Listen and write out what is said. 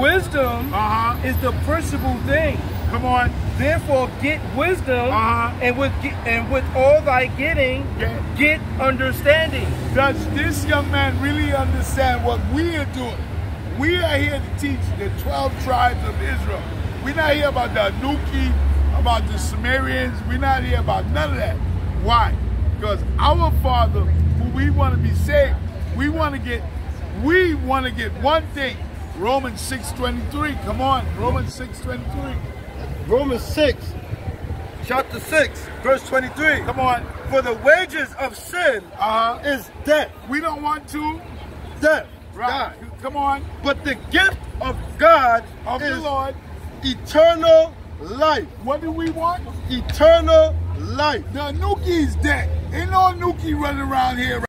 wisdom Uh-huh. is the principal thing. Come on. Therefore, get wisdom, Uh-huh. and with and with all thy getting, Yeah. get understanding. Does this young man really understand what we are doing? We are here to teach the 12 tribes of Israel. We're not here about the Anuki, about the Sumerians. We're not here about none of that. Why? Because our Father, who we want to be saved, we want to get, we want to get one thing. Romans 6.23. Come on, Romans 6.23. Romans six, chapter six, verse twenty-three. Come on. For the wages of sin Uh-huh. is death, We don't want to. death, Right. die. Come on. But the gift of God Of is the Lord. eternal life. What do we want? Eternal life. The Anuki's dead. Ain't no Anuki running around here.